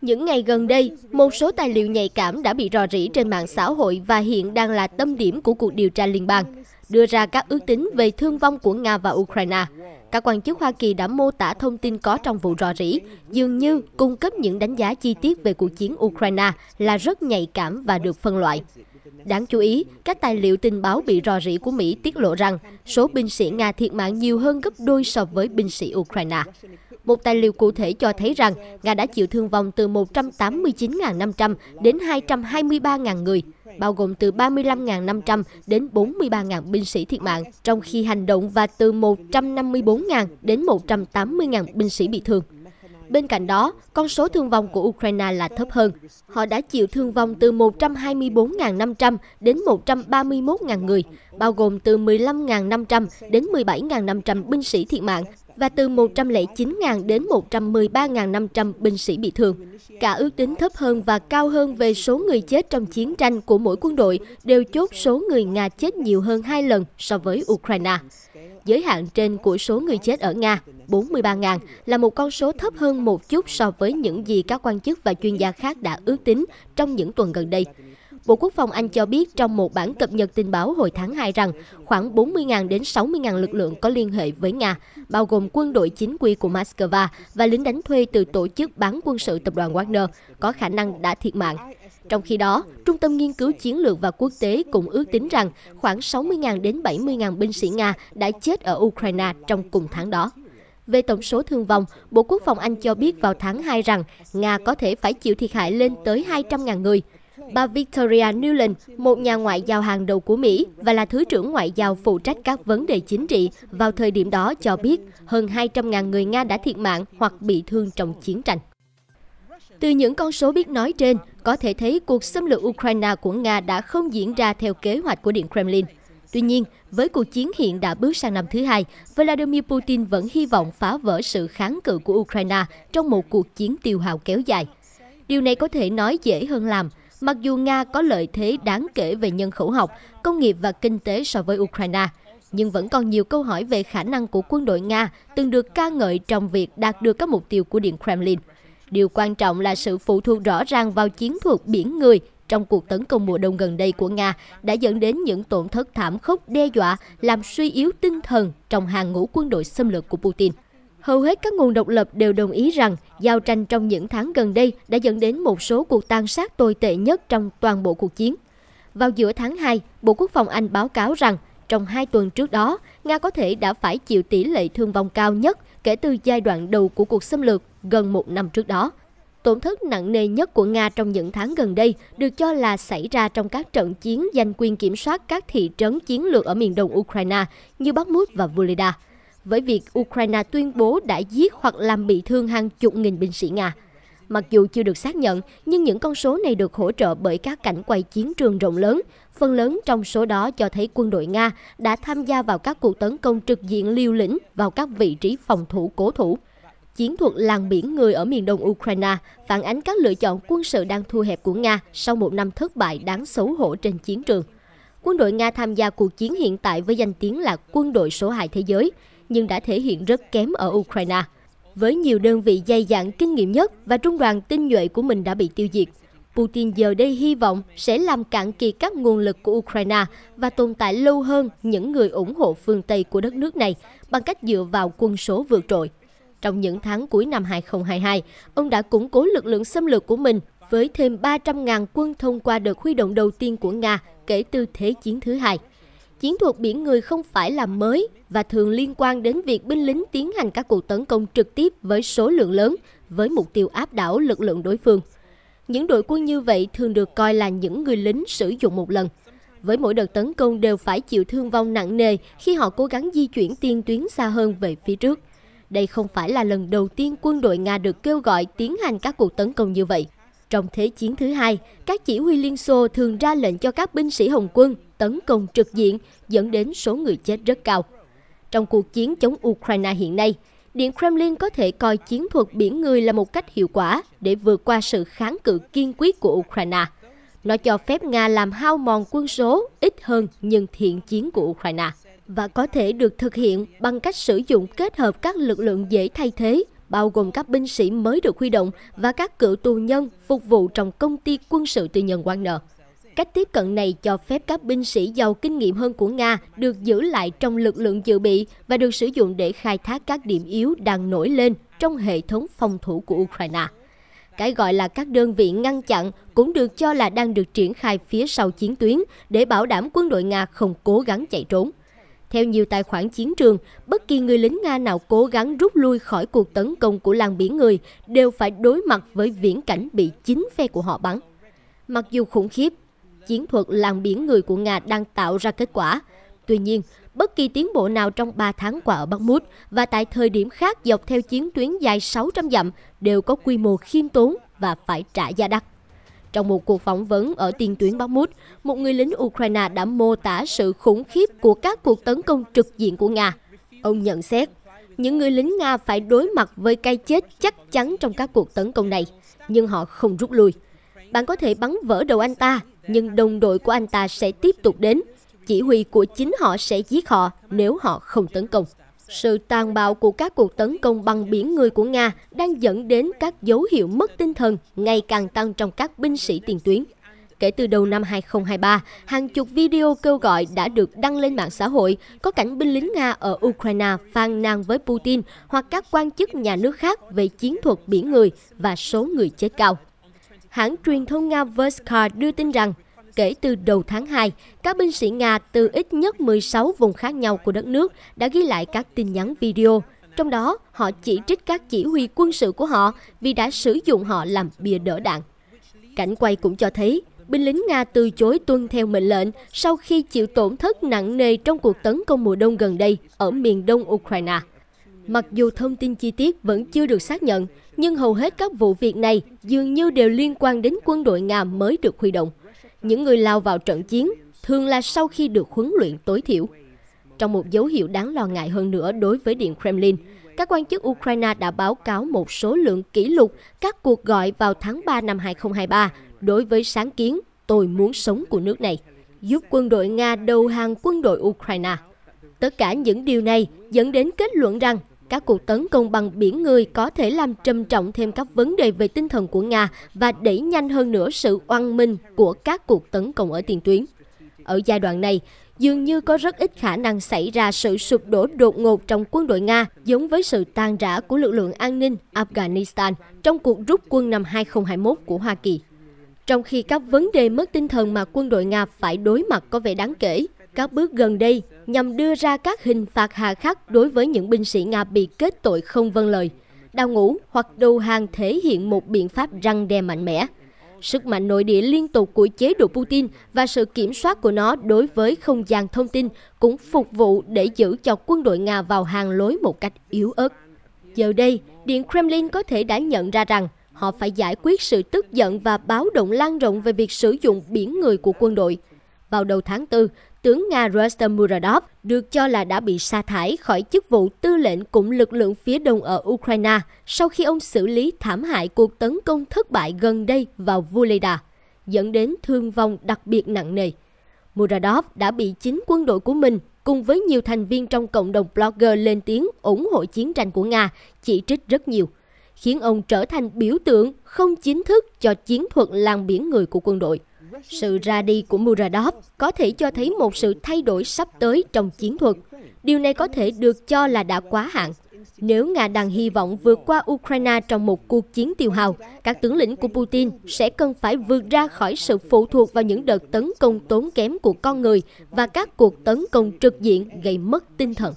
Những ngày gần đây, một số tài liệu nhạy cảm đã bị rò rỉ trên mạng xã hội và hiện đang là tâm điểm của cuộc điều tra liên bang, đưa ra các ước tính về thương vong của Nga và Ukraine. Các quan chức Hoa Kỳ đã mô tả thông tin có trong vụ rò rỉ, dường như cung cấp những đánh giá chi tiết về cuộc chiến Ukraine là rất nhạy cảm và được phân loại. Đáng chú ý, các tài liệu tình báo bị rò rỉ của Mỹ tiết lộ rằng số binh sĩ Nga thiệt mạng nhiều hơn gấp đôi so với binh sĩ Ukraine. Một tài liệu cụ thể cho thấy rằng Nga đã chịu thương vong từ 189.500 đến 223.000 người, bao gồm từ 35.500 đến 43.000 binh sĩ thiệt mạng, trong khi hành động và từ 154.000 đến 180.000 binh sĩ bị thương. Bên cạnh đó, con số thương vong của Ukraine là thấp hơn. Họ đã chịu thương vong từ 124.500 đến 131.000 người, bao gồm từ 15.500 đến 17.500 binh sĩ thiệt mạng và từ 109.000 đến 113.500 binh sĩ bị thương. Cả ước tính thấp hơn và cao hơn về số người chết trong chiến tranh của mỗi quân đội đều chốt số người Nga chết nhiều hơn hai lần so với Ukraine. Giới hạn trên của số người chết ở Nga, 43.000, là một con số thấp hơn một chút so với những gì các quan chức và chuyên gia khác đã ước tính trong những tuần gần đây. Bộ Quốc phòng Anh cho biết trong một bản cập nhật tin báo hồi tháng 2 rằng khoảng 40.000 đến 60.000 lực lượng có liên hệ với Nga, bao gồm quân đội chính quy của Moscow và lính đánh thuê từ tổ chức bán quân sự tập đoàn Wagner, có khả năng đã thiệt mạng. Trong khi đó, Trung tâm Nghiên cứu Chiến lược và Quốc tế cũng ước tính rằng khoảng 60.000 đến 70.000 binh sĩ Nga đã chết ở Ukraine trong cùng tháng đó. Về tổng số thương vong, Bộ Quốc phòng Anh cho biết vào tháng 2 rằng Nga có thể phải chịu thiệt hại lên tới 200.000 người. Bà Victoria Nuland, một nhà ngoại giao hàng đầu của Mỹ và là Thứ trưởng Ngoại giao phụ trách các vấn đề chính trị, vào thời điểm đó cho biết hơn 200.000 người Nga đã thiệt mạng hoặc bị thương trong chiến tranh. Từ những con số biết nói trên, có thể thấy cuộc xâm lược Ukraine của Nga đã không diễn ra theo kế hoạch của Điện Kremlin. Tuy nhiên, với cuộc chiến hiện đã bước sang năm thứ hai, Vladimir Putin vẫn hy vọng phá vỡ sự kháng cự của Ukraine trong một cuộc chiến tiêu hao kéo dài. Điều này có thể nói dễ hơn làm, mặc dù Nga có lợi thế đáng kể về nhân khẩu học, công nghiệp và kinh tế so với Ukraine, nhưng vẫn còn nhiều câu hỏi về khả năng của quân đội Nga từng được ca ngợi trong việc đạt được các mục tiêu của Điện Kremlin. Điều quan trọng là sự phụ thuộc rõ ràng vào chiến thuật biển người trong cuộc tấn công mùa đông gần đây của Nga đã dẫn đến những tổn thất thảm khốc đe dọa làm suy yếu tinh thần trong hàng ngũ quân đội xâm lược của Putin. Hầu hết các nguồn độc lập đều đồng ý rằng giao tranh trong những tháng gần đây đã dẫn đến một số cuộc tàn sát tồi tệ nhất trong toàn bộ cuộc chiến. Vào giữa tháng 2, Bộ Quốc phòng Anh báo cáo rằng trong hai tuần trước đó, Nga có thể đã phải chịu tỷ lệ thương vong cao nhất kể từ giai đoạn đầu của cuộc xâm lược gần một năm trước đó. Tổn thất nặng nề nhất của Nga trong những tháng gần đây được cho là xảy ra trong các trận chiến giành quyền kiểm soát các thị trấn chiến lược ở miền đông Ukraine như Bakhmut và Volodya, với việc Ukraine tuyên bố đã giết hoặc làm bị thương hàng chục nghìn binh sĩ Nga. Mặc dù chưa được xác nhận, nhưng những con số này được hỗ trợ bởi các cảnh quay chiến trường rộng lớn. Phần lớn trong số đó cho thấy quân đội Nga đã tham gia vào các cuộc tấn công trực diện liều lĩnh vào các vị trí phòng thủ cố thủ. Chiến thuật làng biển người ở miền đông Ukraine phản ánh các lựa chọn quân sự đang thu hẹp của Nga sau một năm thất bại đáng xấu hổ trên chiến trường. Quân đội Nga tham gia cuộc chiến hiện tại với danh tiếng là quân đội số 2 thế giới, nhưng đã thể hiện rất kém ở Ukraine. Với nhiều đơn vị dày dặn kinh nghiệm nhất và trung đoàn tinh nhuệ của mình đã bị tiêu diệt, Putin giờ đây hy vọng sẽ làm cạn kiệt các nguồn lực của Ukraine và tồn tại lâu hơn những người ủng hộ phương Tây của đất nước này bằng cách dựa vào quân số vượt trội. Trong những tháng cuối năm 2022, ông đã củng cố lực lượng xâm lược của mình với thêm 300.000 quân thông qua đợt huy động đầu tiên của Nga kể từ Thế chiến thứ hai. Chiến thuật biển người không phải là mới và thường liên quan đến việc binh lính tiến hành các cuộc tấn công trực tiếp với số lượng lớn với mục tiêu áp đảo lực lượng đối phương. Những đội quân như vậy thường được coi là những người lính sử dụng một lần. Với mỗi đợt tấn công đều phải chịu thương vong nặng nề khi họ cố gắng di chuyển tiên tuyến xa hơn về phía trước. Đây không phải là lần đầu tiên quân đội Nga được kêu gọi tiến hành các cuộc tấn công như vậy. Trong Thế chiến thứ hai, các chỉ huy Liên Xô thường ra lệnh cho các binh sĩ Hồng quân tấn công trực diện dẫn đến số người chết rất cao. Trong cuộc chiến chống Ukraine hiện nay, Điện Kremlin có thể coi chiến thuật biển người là một cách hiệu quả để vượt qua sự kháng cự kiên quyết của Ukraine. Nó cho phép Nga làm hao mòn quân số ít hơn nhưng thiện chiến của Ukraine và có thể được thực hiện bằng cách sử dụng kết hợp các lực lượng dễ thay thế bao gồm các binh sĩ mới được huy động và các cựu tù nhân phục vụ trong công ty quân sự tư nhân Wagner. Cách tiếp cận này cho phép các binh sĩ giàu kinh nghiệm hơn của Nga được giữ lại trong lực lượng dự bị và được sử dụng để khai thác các điểm yếu đang nổi lên trong hệ thống phòng thủ của Ukraine. Cái gọi là các đơn vị ngăn chặn cũng được cho là đang được triển khai phía sau chiến tuyến để bảo đảm quân đội Nga không cố gắng chạy trốn. Theo nhiều tài khoản chiến trường, bất kỳ người lính Nga nào cố gắng rút lui khỏi cuộc tấn công của làng biển người đều phải đối mặt với viễn cảnh bị chính phe của họ bắn. Mặc dù khủng khiếp, chiến thuật làng biển người của Nga đang tạo ra kết quả. Tuy nhiên, bất kỳ tiến bộ nào trong 3 tháng qua ở Bakhmut và tại thời điểm khác dọc theo chiến tuyến dài 600 dặm đều có quy mô khiêm tốn và phải trả giá đắt. Trong một cuộc phỏng vấn ở tiền tuyến Bakhmut, một người lính Ukraine đã mô tả sự khủng khiếp của các cuộc tấn công trực diện của Nga. Ông nhận xét, những người lính Nga phải đối mặt với cái chết chắc chắn trong các cuộc tấn công này, nhưng họ không rút lui. Bạn có thể bắn vỡ đầu anh ta, nhưng đồng đội của anh ta sẽ tiếp tục đến. Chỉ huy của chính họ sẽ giết họ nếu họ không tấn công. Sự tàn bạo của các cuộc tấn công bằng biển người của Nga đang dẫn đến các dấu hiệu mất tinh thần ngày càng tăng trong các binh sĩ tiền tuyến. Kể từ đầu năm 2023, hàng chục video kêu gọi đã được đăng lên mạng xã hội có cảnh binh lính Nga ở Ukraine phàn nàn với Putin hoặc các quan chức nhà nước khác về chiến thuật biển người và số người chết cao. Hãng truyền thông Nga Voskar đưa tin rằng kể từ đầu tháng 2, các binh sĩ Nga từ ít nhất 16 vùng khác nhau của đất nước đã ghi lại các tin nhắn video. Trong đó, họ chỉ trích các chỉ huy quân sự của họ vì đã sử dụng họ làm bìa đỡ đạn. Cảnh quay cũng cho thấy binh lính Nga từ chối tuân theo mệnh lệnh sau khi chịu tổn thất nặng nề trong cuộc tấn công mùa đông gần đây ở miền đông Ukraine. Mặc dù thông tin chi tiết vẫn chưa được xác nhận, nhưng hầu hết các vụ việc này dường như đều liên quan đến quân đội Nga mới được huy động. Những người lao vào trận chiến thường là sau khi được huấn luyện tối thiểu. Trong một dấu hiệu đáng lo ngại hơn nữa đối với Điện Kremlin, các quan chức Ukraine đã báo cáo một số lượng kỷ lục các cuộc gọi vào tháng 3 năm 2023 đối với sáng kiến tôi muốn sống của nước này, giúp quân đội Nga đầu hàng quân đội Ukraine. Tất cả những điều này dẫn đến kết luận rằng các cuộc tấn công bằng biển người có thể làm trầm trọng thêm các vấn đề về tinh thần của Nga và đẩy nhanh hơn nữa sự oan minh của các cuộc tấn công ở tiền tuyến. Ở giai đoạn này, dường như có rất ít khả năng xảy ra sự sụp đổ đột ngột trong quân đội Nga giống với sự tan rã của lực lượng an ninh Afghanistan trong cuộc rút quân năm 2021 của Hoa Kỳ. Trong khi các vấn đề mất tinh thần mà quân đội Nga phải đối mặt có vẻ đáng kể, các bước gần đây nhằm đưa ra các hình phạt hà khắc đối với những binh sĩ Nga bị kết tội không vâng lời. Đào ngũ hoặc đầu hàng thể hiện một biện pháp răng đe mạnh mẽ. Sức mạnh nội địa liên tục của chế độ Putin và sự kiểm soát của nó đối với không gian thông tin cũng phục vụ để giữ cho quân đội Nga vào hàng lối một cách yếu ớt. Giờ đây, Điện Kremlin có thể đã nhận ra rằng họ phải giải quyết sự tức giận và báo động lan rộng về việc sử dụng biển người của quân đội. Vào đầu tháng 4, tướng Nga Rustem Muradov được cho là đã bị sa thải khỏi chức vụ tư lệnh cụm lực lượng phía đông ở Ukraine sau khi ông xử lý thảm hại cuộc tấn công thất bại gần đây vào Vuleda, dẫn đến thương vong đặc biệt nặng nề. Muradov đã bị chính quân đội của mình cùng với nhiều thành viên trong cộng đồng blogger lên tiếng ủng hộ chiến tranh của Nga, chỉ trích rất nhiều, khiến ông trở thành biểu tượng không chính thức cho chiến thuật lan biển người của quân đội. Sự ra đi của Muradov có thể cho thấy một sự thay đổi sắp tới trong chiến thuật. Điều này có thể được cho là đã quá hạn. Nếu Nga đang hy vọng vượt qua Ukraine trong một cuộc chiến tiêu hao, các tướng lĩnh của Putin sẽ cần phải vượt ra khỏi sự phụ thuộc vào những đợt tấn công tốn kém của con người và các cuộc tấn công trực diện gây mất tinh thần.